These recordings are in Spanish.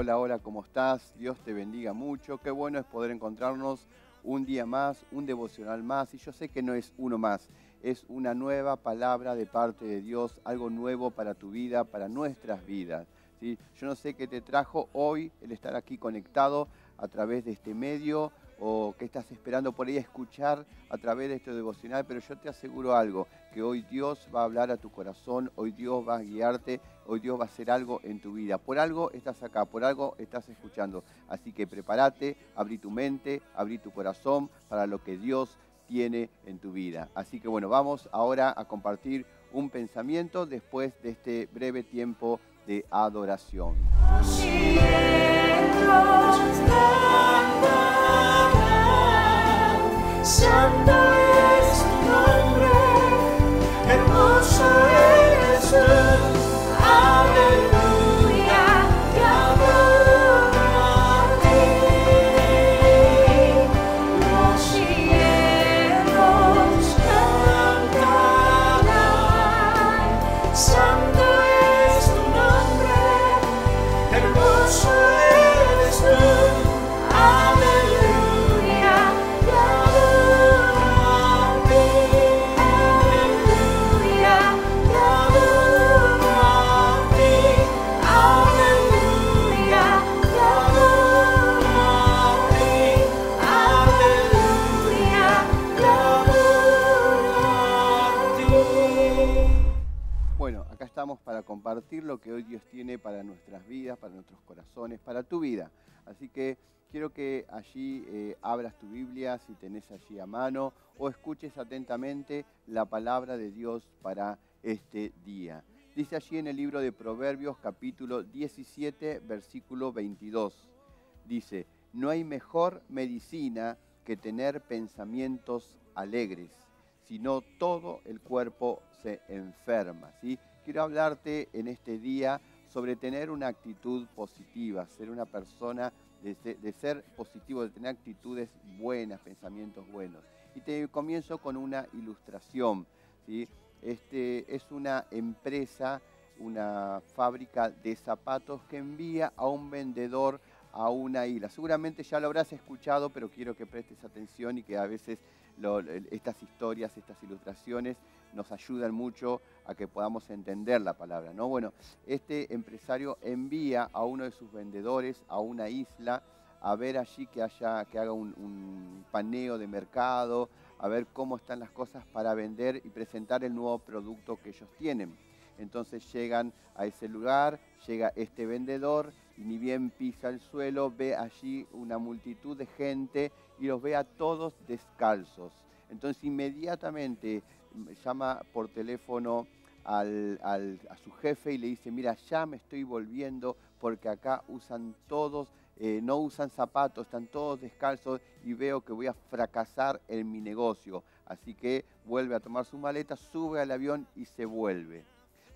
Hola, hola, ¿cómo estás? Dios te bendiga mucho. Qué bueno es poder encontrarnos un día más, un devocional más. Y yo sé que no es uno más, es una nueva palabra de parte de Dios, algo nuevo para tu vida, para nuestras vidas. ¿sí? Yo no sé qué te trajo hoy el estar aquí conectado a través de este medio o que estás esperando por ahí escuchar a través de este devocional, pero yo te aseguro algo, que hoy Dios va a hablar a tu corazón, hoy Dios va a guiarte, hoy Dios va a hacer algo en tu vida. Por algo estás acá, por algo estás escuchando. Así que prepárate, abrí tu mente, abrí tu corazón para lo que Dios tiene en tu vida. Así que bueno, vamos ahora a compartir un pensamiento después de este breve tiempo de adoración. Santo es para tu vida. Así que quiero que allí eh, abras tu Biblia, si tenés allí a mano, o escuches atentamente la palabra de Dios para este día. Dice allí en el libro de Proverbios capítulo 17, versículo 22. Dice, no hay mejor medicina que tener pensamientos alegres, sino todo el cuerpo se enferma. ¿sí? Quiero hablarte en este día sobre tener una actitud positiva, ser una persona de ser, positivo, de tener actitudes buenas, pensamientos buenos. Y te comienzo con una ilustración. ¿sí? Este, es una empresa, una fábrica de zapatos que envía a un vendedor a una isla. Seguramente ya lo habrás escuchado, pero quiero que prestes atención y que a veces estas historias, estas ilustraciones nos ayudan mucho a que podamos entender la palabra. ¿no? Bueno, este empresario envía a uno de sus vendedores a una isla a ver allí que, haya, que haga un, un paneo de mercado, a ver cómo están las cosas para vender y presentar el nuevo producto que ellos tienen. Entonces llegan a ese lugar, llega este vendedor y ni bien pisa el suelo, ve allí una multitud de gente y los ve a todos descalzos. Entonces inmediatamente llama por teléfono al- al- a su jefe y le dice, mira, ya me estoy volviendo porque acá usan todos, eh, no usan zapatos, están todos descalzos y veo que voy a fracasar en mi negocio. Así que vuelve a tomar su maleta, sube al avión y se vuelve.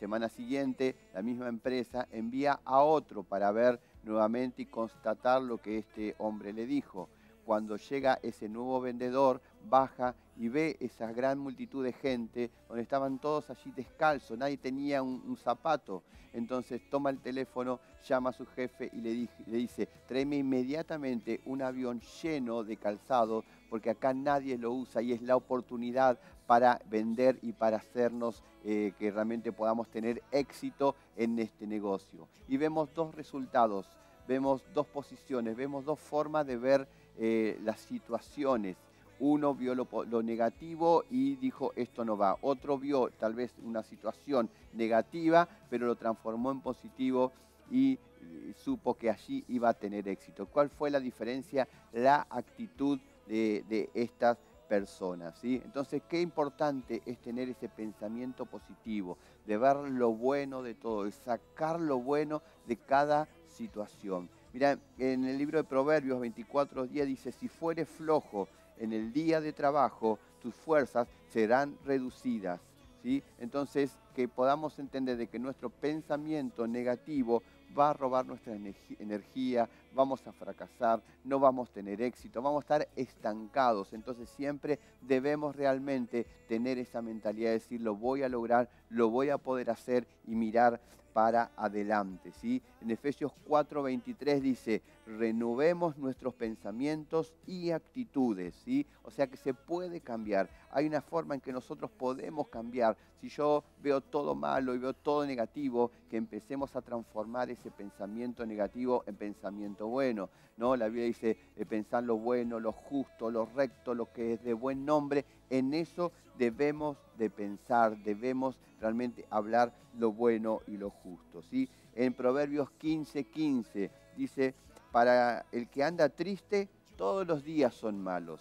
Semana siguiente, la misma empresa envía a otro para ver nuevamente y constatar lo que este hombre le dijo. Cuando llega ese nuevo vendedor, baja y ve esa gran multitud de gente donde estaban todos allí descalzos, nadie tenía un, zapato. Entonces toma el teléfono, llama a su jefe y le dice, tráeme inmediatamente un avión lleno de calzado porque acá nadie lo usa y es la oportunidad para vender y para hacernos eh, que realmente podamos tener éxito en este negocio. Y vemos dos resultados, vemos dos posiciones, vemos dos formas de ver eh, las situaciones. Uno vio lo, lo negativo y dijo esto no va. Otro vio tal vez una situación negativa, pero lo transformó en positivo y eh, supo que allí iba a tener éxito. ¿Cuál fue la diferencia? La actitud de, estas personas. ¿sí? Entonces, qué importante es tener ese pensamiento positivo, de ver lo bueno de todo, de sacar lo bueno de cada situación. Mira, en el libro de Proverbios 24 días dice, si fueres flojo en el día de trabajo, tus fuerzas serán reducidas. ¿sí? Entonces, que podamos entender de que nuestro pensamiento negativo va a robar nuestra energía, vamos a fracasar, no vamos a tener éxito, vamos a estar estancados. Entonces siempre debemos realmente tener esa mentalidad de decir, lo voy a lograr, lo voy a poder hacer y mirar para adelante. ¿sí? En Efesios 4:23 dice, renovemos nuestros pensamientos y actitudes. ¿sí? O sea que se puede cambiar. Hay una forma en que nosotros podemos cambiar. Si yo veo todo malo y veo todo negativo, que empecemos a transformar ese pensamiento negativo en pensamiento bueno. ¿no? La Biblia dice, eh, pensar lo bueno, lo justo, lo recto, lo que es de buen nombre. En eso debemos de pensar, debemos realmente hablar lo bueno y lo justo. ¿sí? En Proverbios 15:15 15 dice, para el que anda triste, todos los días son malos.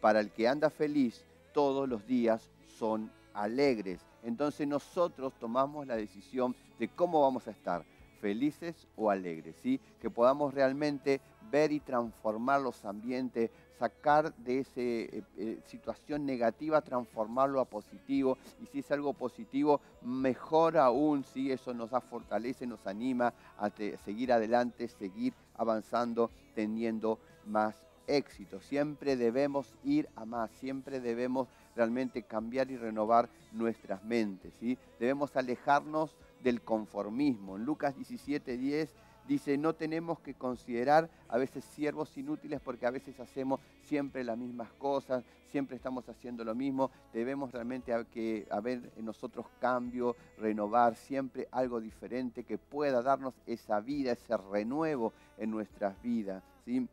Para el que anda feliz, todos los días son alegres. Entonces nosotros tomamos la decisión de cómo vamos a estar, felices o alegres, ¿sí? Que podamos realmente ver y transformar los ambientes, sacar de esa situación negativa, transformarlo a positivo. Y si es algo positivo, mejor aún, si eso nos da fortalece, nos anima a seguir adelante, seguir avanzando, teniendo más éxito. Siempre debemos ir a más, siempre debemos realmente cambiar y renovar nuestras mentes. ¿sí? Debemos alejarnos del conformismo. En Lucas 17:10 dice, no tenemos que considerar a veces siervos inútiles porque a veces hacemos siempre las mismas cosas, siempre estamos haciendo lo mismo. Debemos realmente haber en nosotros cambio, renovar siempre algo diferente que pueda darnos esa vida, ese renuevo en nuestras vidas. ¿sí?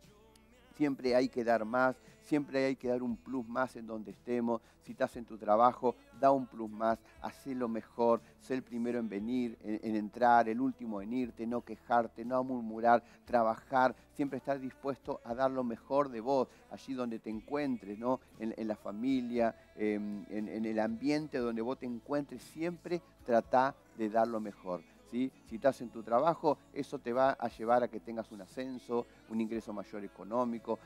Siempre hay que dar más, siempre hay que dar un plus más en donde estemos. Si estás en tu trabajo, da un plus más, hacelo mejor, sé el primero en venir, en, en entrar, el último en irte, no quejarte, no murmurar, trabajar, siempre estar dispuesto a dar lo mejor de vos, allí donde te encuentres, ¿no? en, en la familia, em, en, en el ambiente donde vos te encuentres, siempre trata de dar lo mejor. Si estás en tu trabajo, eso te va a llevar a que tengas un ascenso, un ingreso mayor económico,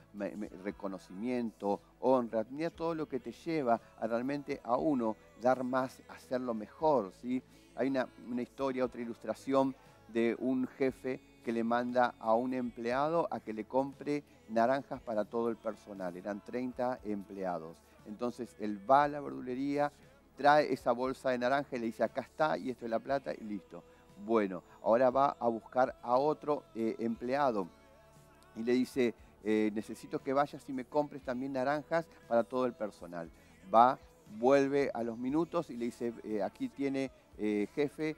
reconocimiento, honra, mira todo lo que te lleva a realmente a uno dar más, hacerlo mejor. ¿sí? Hay una, una historia, otra ilustración de un jefe que le manda a un empleado a que le compre naranjas para todo el personal. Eran 30 empleados. Entonces él va a la verdulería, trae esa bolsa de naranja y le dice, acá está, y esto es la plata, y listo. Bueno, ahora va a buscar a otro eh, empleado y le dice, eh, necesito que vayas y me compres también naranjas para todo el personal. Va, vuelve a los minutos y le dice, eh, aquí tiene jefe,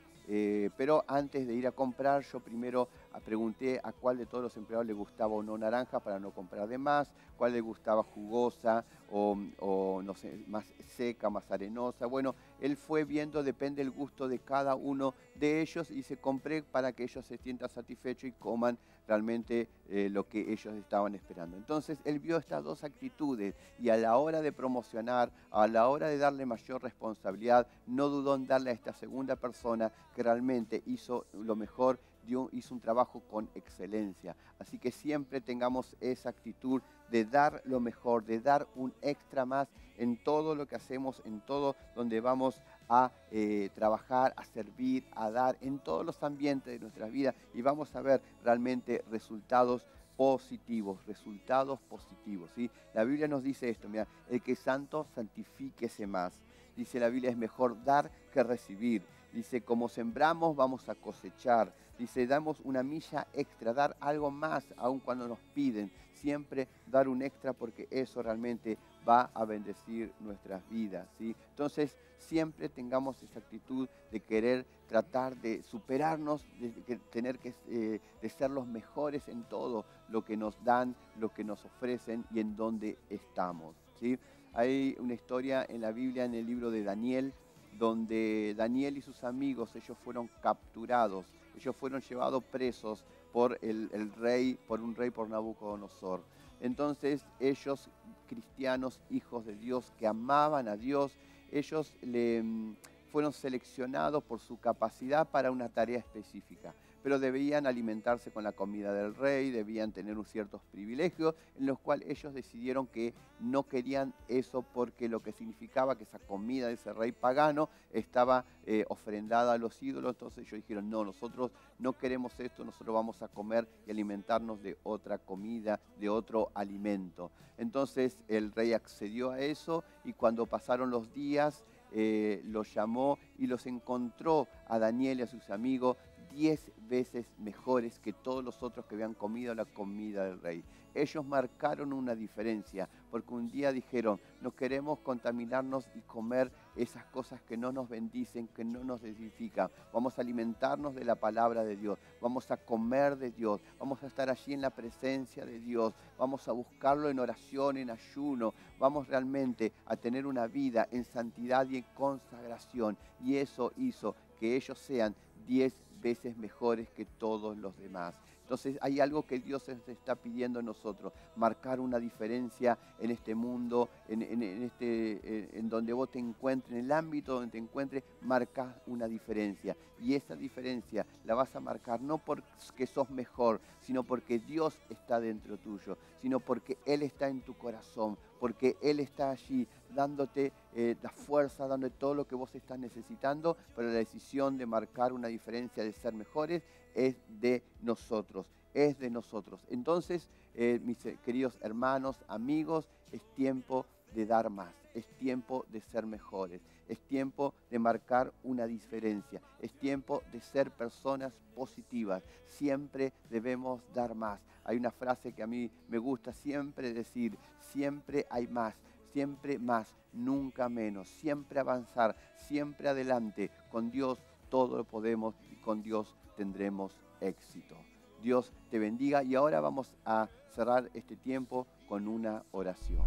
pero antes de ir a comprar, yo primero pregunté a cuál de todos los empleados le gustaba o no naranja para no comprar de más, cuál le gustaba jugosa o, o, no sé, más seca, más arenosa. Bueno, él fue viendo, depende el gusto de cada uno de ellos y se compré para que ellos se sientan satisfechos y coman realmente eh, lo que ellos estaban esperando. Entonces él vio estas dos actitudes y a la hora de promocionar, a la hora de darle mayor responsabilidad, no dudó en darle a esta segunda persona que realmente hizo lo mejor, dio- hizo un trabajo con excelencia. Así que siempre tengamos esa actitud de dar lo mejor, de dar un extra más en todo lo que hacemos, en todo donde vamos a eh, trabajar, a servir, a dar, en todos los ambientes de nuestras vidas y vamos a ver realmente resultados positivos, resultados positivos. La Biblia nos dice esto, mira, el que es santo, santifíquese más. Dice la Biblia, es mejor dar que recibir. Dice, como sembramos, vamos a cosechar. Dice, damos una milla extra, dar algo más, aun cuando nos piden. Siempre dar un extra porque eso realmente va a bendecir nuestras vidas. ¿sí? Entonces, siempre tengamos esa actitud de querer tratar de superarnos, de tener que eh, de ser los mejores en todo lo que nos dan, lo que nos ofrecen y en donde estamos. ¿sí? Hay una historia en la Biblia, en el libro de Daniel, donde Daniel y sus amigos, ellos fueron capturados, ellos fueron llevados presos por el, rey, por un rey por Nabucodonosor. Entonces ellos, cristianos, hijos de Dios, que amaban a Dios, ellos le, mm, fueron seleccionados por su capacidad para una tarea específica. Pero debían alimentarse con la comida del rey, debían tener un ciertos privilegios, en los cuales ellos decidieron que no querían eso porque lo que significaba que esa comida de ese rey pagano estaba eh, ofrendada a los ídolos, entonces ellos dijeron, no, nosotros no queremos esto, nosotros vamos a comer y alimentarnos de otra comida, de otro alimento. Entonces el rey accedió a eso y cuando pasaron los días, eh, los llamó y los encontró a Daniel y a sus amigos diez veces mejores que todos los otros que habían comido la comida del rey. Ellos marcaron una diferencia, porque un día dijeron, no queremos contaminarnos y comer esas cosas que no nos bendicen, que no nos edifican. Vamos a alimentarnos de la palabra de Dios, vamos a comer de Dios, vamos a estar allí en la presencia de Dios, vamos a buscarlo en oración, en ayuno, vamos realmente a tener una vida en santidad y en consagración. Y eso hizo que ellos sean diez veces mejores que todos los demás. Entonces hay algo que Dios nos está pidiendo a nosotros, marcar una diferencia en este mundo, en, en- en este, en- donde vos te encuentres, en el ámbito donde te encuentres, marcas una diferencia. Y esa diferencia la vas a marcar no porque sos mejor, sino porque Dios está dentro tuyo, sino porque Él está en tu corazón, porque Él está allí dándote eh, la fuerza, dándote todo lo que vos estás necesitando, pero la decisión de marcar una diferencia, de ser mejores, es de nosotros, es de nosotros. Entonces, eh, mis eh, queridos hermanos, amigos, es tiempo de dar más, es tiempo de ser mejores, es tiempo de marcar una diferencia, es tiempo de ser personas positivas, siempre debemos dar más. Hay una frase que a mí me gusta siempre decir, siempre hay más, siempre más, nunca menos, siempre avanzar, siempre adelante, con Dios todo lo podemos y con Dios tendremos éxito. Dios te bendiga y ahora vamos a cerrar este tiempo con una oración.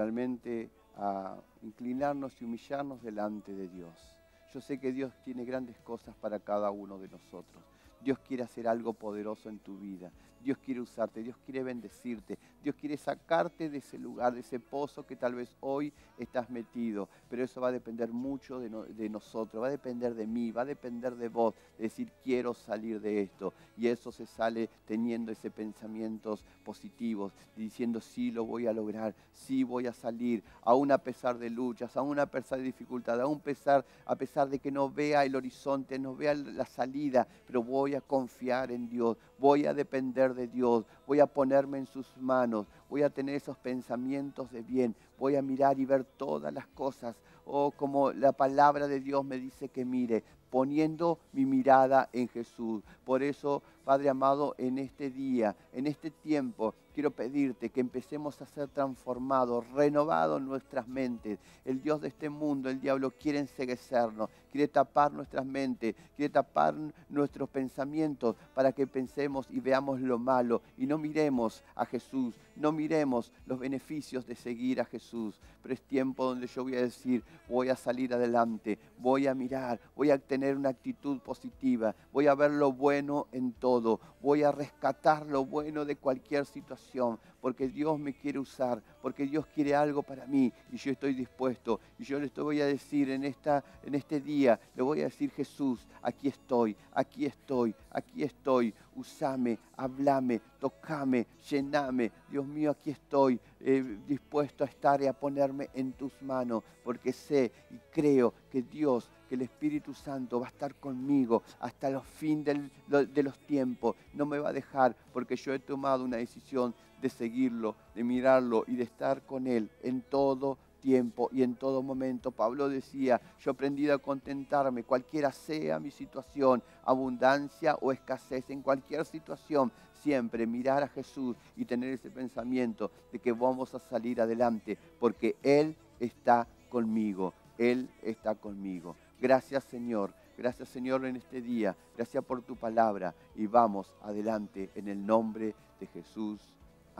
Realmente a inclinarnos y humillarnos delante de Dios. Yo sé que Dios tiene grandes cosas para cada uno de nosotros. Dios quiere hacer algo poderoso en tu vida. Dios quiere usarte, Dios quiere bendecirte, Dios quiere sacarte de ese lugar, de ese pozo que tal vez hoy estás metido. Pero eso va a depender mucho de, no- de nosotros, va a depender de mí, va a depender de vos, de decir quiero salir de esto. Y eso se sale teniendo ese pensamientos positivos, diciendo sí lo voy a lograr, sí voy a salir, aún a pesar de luchas, aún a pesar de dificultades, aún pesar, a pesar de que no vea el horizonte, no vea la salida, pero voy a confiar en Dios, voy a depender de Dios, voy a ponerme en sus manos, voy a tener esos pensamientos de bien, voy a mirar y ver todas las cosas, o como la palabra de Dios me dice que mire, poniendo mi mirada en Jesús. Por eso, Padre amado, en este día, en este tiempo, quiero pedirte que empecemos a ser transformados, renovados nuestras mentes. El Dios de este mundo, el diablo, quiere enseguecernos, quiere tapar nuestras mentes, quiere tapar nuestros pensamientos para que pensemos y veamos lo malo y no miremos a Jesús, no miremos los beneficios de seguir a Jesús. Pero es tiempo donde yo voy a decir, voy a salir adelante, voy a mirar, voy a tener una actitud positiva, voy a ver lo bueno en todo, voy a rescatar lo bueno de cualquier situación, porque Dios me quiere usar, porque Dios quiere algo para mí y yo estoy dispuesto. Y yo les voy a decir en, esta, en este día, le voy a decir Jesús, aquí estoy, aquí estoy, aquí estoy, usame, hablame, tocame, llename. Dios mío, aquí estoy eh, dispuesto a estar y a ponerme en tus manos, porque sé y creo que Dios, que el Espíritu Santo va a estar conmigo hasta los fin del- de los tiempos. No me va a dejar, porque yo he tomado una decisión de seguirlo, de mirarlo y de estar con Él en todo tiempo y en todo momento. Pablo decía, yo he aprendido a contentarme, cualquiera sea mi situación, abundancia o escasez, en cualquier situación, siempre mirar a Jesús y tener ese pensamiento de que vamos a salir adelante, porque Él está conmigo, Él está conmigo. Gracias Señor, gracias Señor en este día, gracias por tu palabra y vamos adelante en el nombre de Jesús.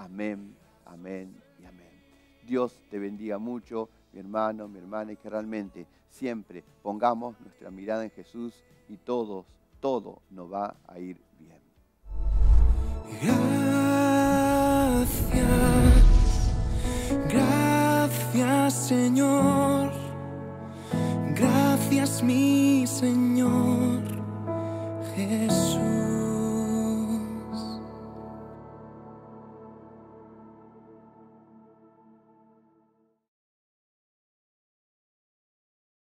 Amén, amén y amén. Dios te bendiga mucho, mi hermano, mi hermana, y que realmente siempre pongamos nuestra mirada en Jesús y todos, todo nos va a ir bien. Gracias, gracias Señor, gracias mi Señor.